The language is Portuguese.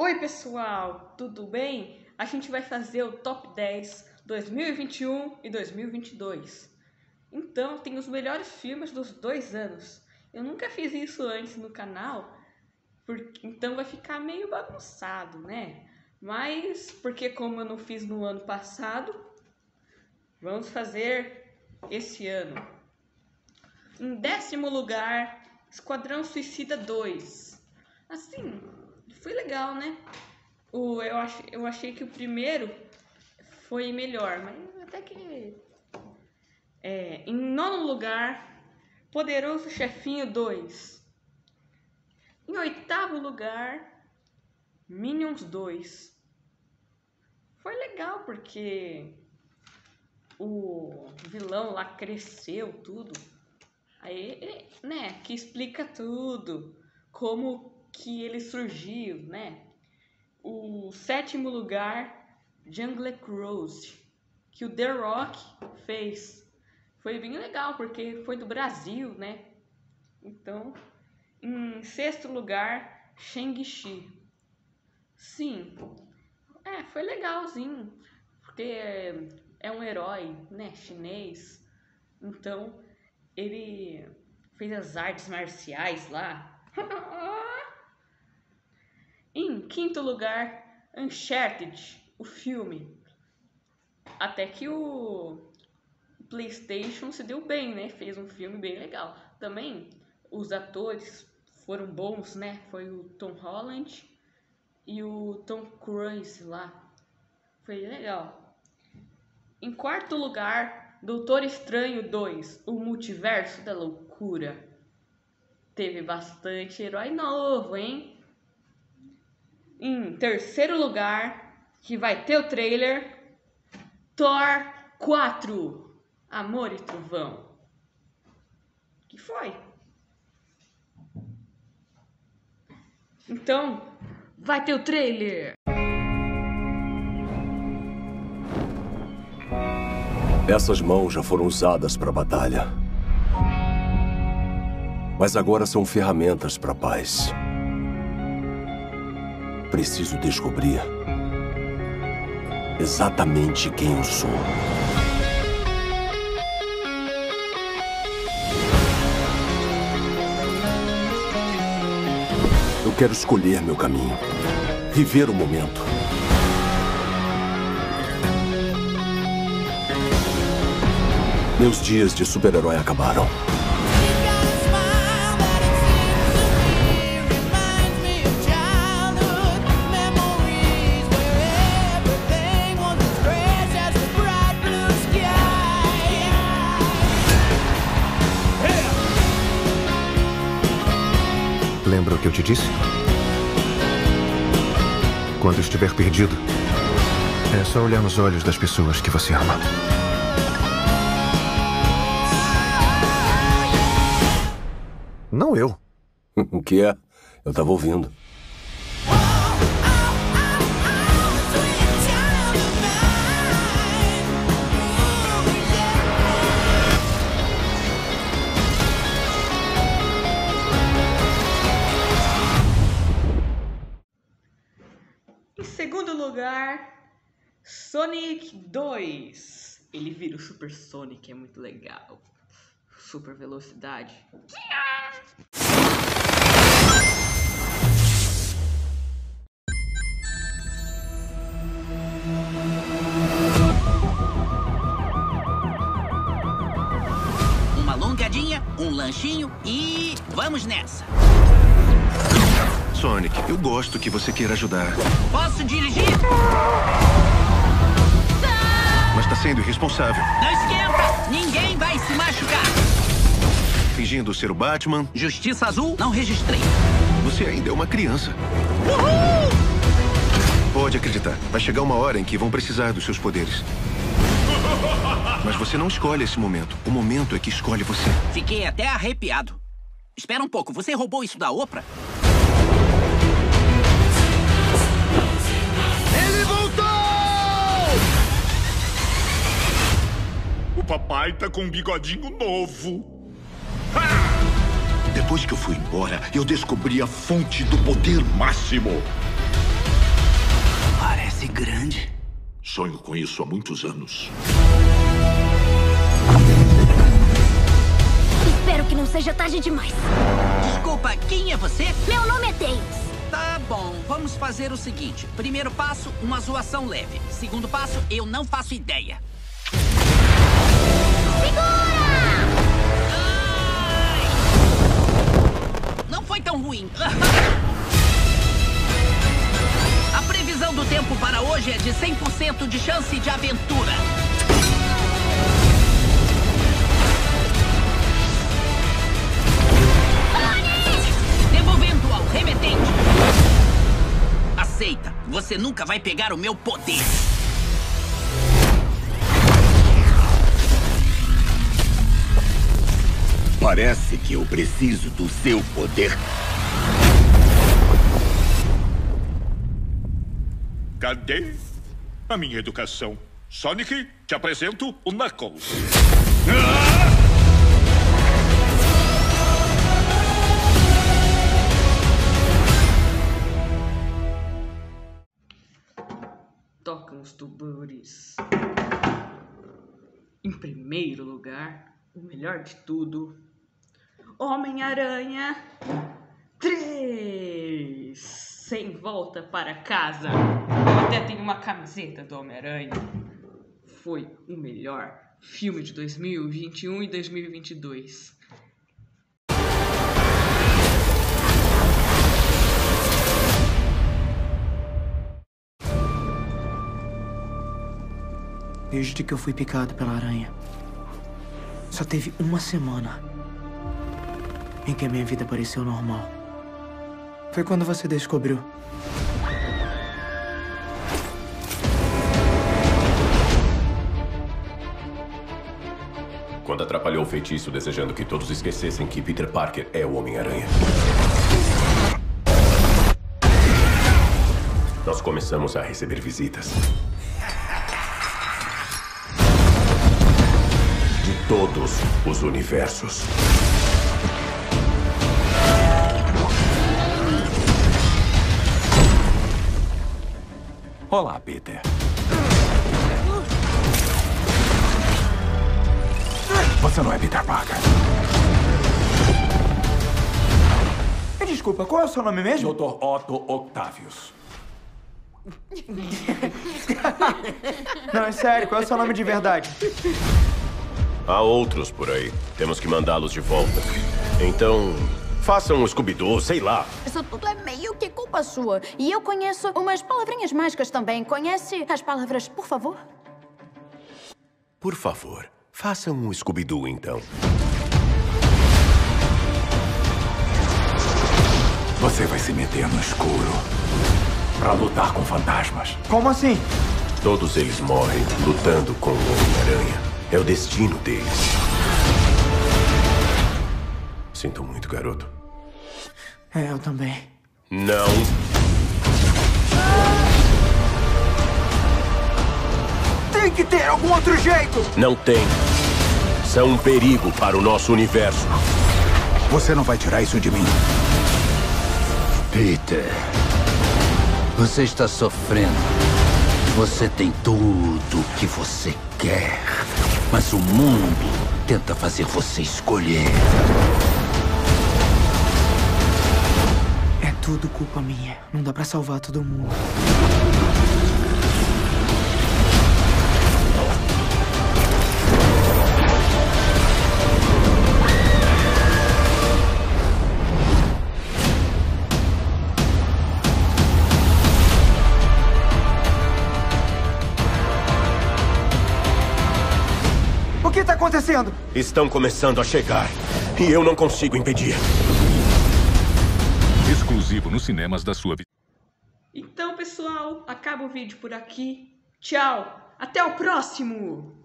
Oi, pessoal, tudo bem? A gente vai fazer o top 10 2021 e 2022. Então, tem os melhores filmes dos dois anos. Eu nunca fiz isso antes no canal, porque, então vai ficar meio bagunçado, né? Mas, porque como eu não fiz no ano passado, vamos fazer esse ano. Em décimo lugar, Esquadrão Suicida 2. Assim, foi legal, né? O, eu, ach, eu achei que o primeiro foi melhor, mas até que. É, em nono lugar, Poderoso Chefinho 2. Em oitavo lugar, Minions 2. Foi legal porque o vilão lá cresceu tudo. Aí, né, que explica tudo, como que ele surgiu, né? O sétimo lugar, Jungle Cruise, que o The Rock fez. Foi bem legal, porque foi do Brasil, né? Então, em sexto lugar, Shang-Chi. Sim, é, foi legalzinho, porque é, é um herói, né, chinês. Então, ele fez as artes marciais lá. quinto lugar, Uncharted, o filme. Até que o PlayStation se deu bem, né? Fez um filme bem legal. Também os atores foram bons, né? Foi o Tom Holland e o Tom Cruise lá. Foi legal. Em quarto lugar, Doutor Estranho 2, o Multiverso da Loucura. Teve bastante herói novo, hein? Em terceiro lugar, que vai ter o trailer, Thor 4, Amor e Trovão. Que foi? Então, vai ter o trailer. Essas mãos já foram usadas para batalha. Mas agora são ferramentas para paz. Preciso descobrir exatamente quem eu sou. Eu quero escolher meu caminho, viver o momento. Meus dias de super-herói acabaram. Eu te disse? Quando estiver perdido, é só olhar nos olhos das pessoas que você ama. Não eu. O que é? Eu tava ouvindo. Sonic 2. Ele vira o Super Sonic, é muito legal. Super velocidade. Uma alongadinha, um lanchinho e vamos nessa. Sonic, eu gosto que você queira ajudar, Posso dirigir? Mas tá sendo irresponsável. Não esquenta! Ninguém vai se machucar. Fingindo ser o Batman, Justiça Azul, não registrei. você ainda é uma criança. Pode acreditar, vai chegar uma hora em que vão precisar dos seus poderes. Mas você não escolhe esse momento. O momento é que escolhe você. Fiquei até arrepiado. Espera um pouco, você roubou isso da Oprah? Papai tá com um bigodinho novo. Depois que eu fui embora, eu descobri a fonte do poder máximo. Parece grande. Sonho com isso há muitos anos. Espero que não seja tarde demais. Desculpa, quem é você? Meu nome é Tails. Tá bom, vamos fazer o seguinte. Primeiro passo, uma zoação leve. Segundo passo, eu não faço ideia. De 100% de chance de aventura. Devolvendo ao remetente. Aceita, você nunca vai pegar o meu poder. Parece que eu preciso do seu poder. Cadê a minha educação? Sonic, te apresento o Knuckles. Tocam os tubores. Em primeiro lugar, o melhor de tudo, Homem-Aranha 3! Sem volta para casa. Até tenho uma camiseta do Homem-Aranha. Foi o melhor filme de 2021 e 2022. Desde que eu fui picado pela aranha, só teve uma semana em que a minha vida pareceu normal. Foi quando você descobriu. Atrapalhou o feitiço desejando que todos esquecessem que Peter Parker é o Homem-Aranha. Nós começamos a receber visitas. De todos os universos. Olá, Peter. Você não é Peter Parker. Desculpa, qual é o seu nome mesmo? Dr. Otto Octavius. Não, é sério, qual é o seu nome de verdade? Há outros por aí. Temos que mandá-los de volta. Então, façam um Scooby-Doo, sei lá. Isso tudo é meio que culpa sua. E eu conheço umas palavrinhas mágicas também. Conhece as palavras por favor? Por favor, façam um Scooby-Doo, então. Você vai se meter no escuro pra lutar com fantasmas. Como assim? Todos eles morrem lutando com o Homem-Aranha. É o destino deles. Sinto muito, garoto. É, eu também. Não. Tem que ter algum outro jeito! Não tem. São um perigo para o nosso universo. Você não vai tirar isso de mim. Peter, você está sofrendo. Você tem tudo o que você quer. Mas o mundo tenta fazer você escolher. É tudo culpa minha. Não dá pra salvar todo mundo. Acontecendo? Estão começando a chegar. E eu não consigo impedir. Exclusivo nos cinemas da sua vida. Então, pessoal, acaba o vídeo por aqui. Tchau. Até o próximo.